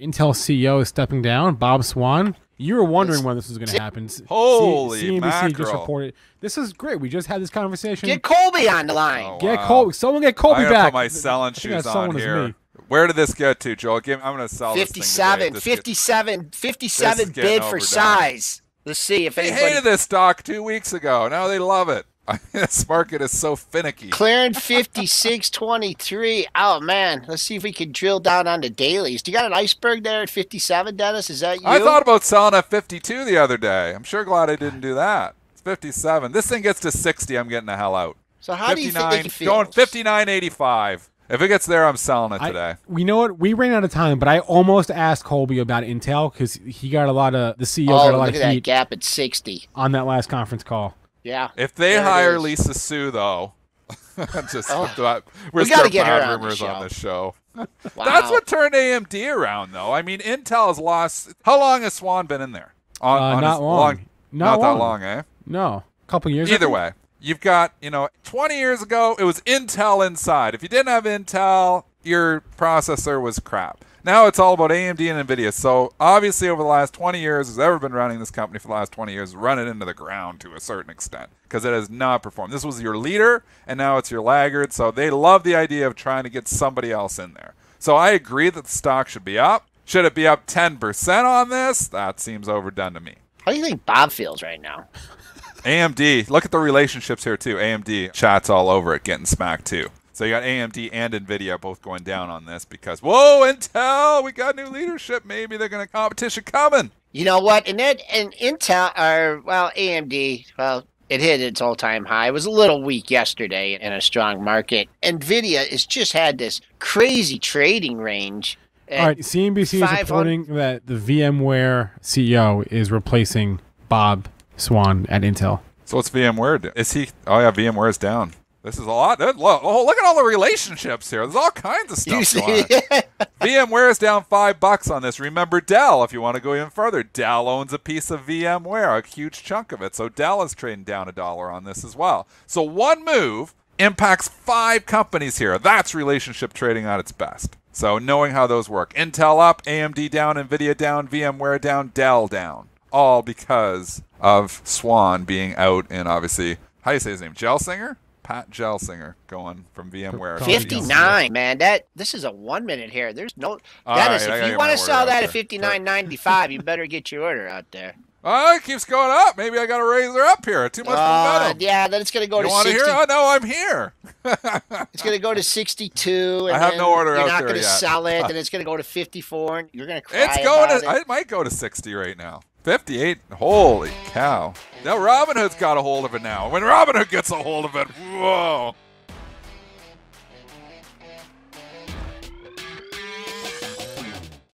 Intel CEO is stepping down, Bob Swan. You were wondering when this was going to happen. Holy C- CNBC just reported. This is great. We just had this conversation. Get Colby on the line. Oh, Get wow. Colby. Someone get Colby back I'm back. put my selling I shoes on here. Where did this get to, Joel? Give, I'm going to sell this thing 57, today. This get- 57, 57 This is getting bid for overdone. size. Let's see if They anybody hated this stock two weeks ago. Now they love it. this market is so finicky. clearing 56.23. Oh man, let's see if we can drill down on the dailies. Do you got an iceberg there at 57, Dennis? Is that you? I thought about selling at 52 the other day. I'm sure glad I didn't do that. It's 57. This thing gets to 60. I'm getting the hell out. so. How do you think it feels? Going 59.85. If it gets there, I'm selling it I- today. we know what we ran out of time, but I almost asked Colby about Intel because he got a lot of the CEO Oh, got a lot look of at that gap at 60. on that last conference call. Yeah. If they hire. Lisa Su, though, just Oh. that, we're We gotta get her bad on the rumors show. on this show. Wow. That's what turned AMD around, though. I mean, Intel has lost. How long has Swan been in there? On, Uh, on not his- long. Not, Not that long. long, eh? No, a couple years. Either think. way, you've got, you know, 20 years ago, it was Intel inside. If you didn't have Intel, your processor was crap. Now it's all about AMD and NVIDIA. So obviously, over the last 20 years, who's ever been running this company for the last 20 years, run it into the ground to a certain extent because it has not performed. This was your leader, and now it's your laggard. So they love the idea of trying to get somebody else in there. So I agree that the stock should be up. Should it be up 10% on this? That seems overdone to me. How do you think Bob feels right now? AMD, look at the relationships here too. AMD chats all over it, getting smacked too. So you got AMD and Nvidia both going down on this because whoa, Intel, we got new leadership. Maybe they're gonna competition coming. You know what? And then and Intel or well AMD, well it hit its all-time high. It was a little weak yesterday in a strong market. Nvidia has just had this crazy trading range. All right, CNBC is 500 reporting that the VMware CEO is replacing Bob Swan at Intel. So what's VMware? Do? Is he? Oh yeah, VMware is down. This is a lot. Look, oh, look at all the relationships here. There's all kinds of stuff going on. VMware is down five bucks on this. Remember Dell, if you want to go even further. Dell owns a piece of VMware, a huge chunk of it. So Dell is trading down a dollar on this as well. So one move impacts five companies here. That's relationship trading at its best. So knowing how those work. Intel up, AMD down, Nvidia down, VMware down, Dell down. All because of Swan being out in obviously how do you say his name? Gelsinger? Pat Gelsinger going from VMware. 59, man. That this is a one minute here. There's no All Dennis, right, I if you want to sell out that at 59.95, you better get your order out there. Oh, it keeps going up. Maybe I got to raise her up here. Too much Uh, momentum. yeah, then it's gonna go you to want to 60. hear? Oh no, I'm here. It's gonna go to 62. And I have then no order out there You're not gonna sell it, and it's gonna go to 54. And you're gonna cry it's going about to. it. I might go to 60 right now. 58. Holy cow! Now Robinhood's got a hold of it now. When Robinhood gets a hold of it, whoa!